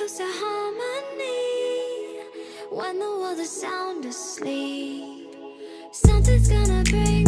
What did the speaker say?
Close to harmony, when the world is sound asleep. Something's gonna bring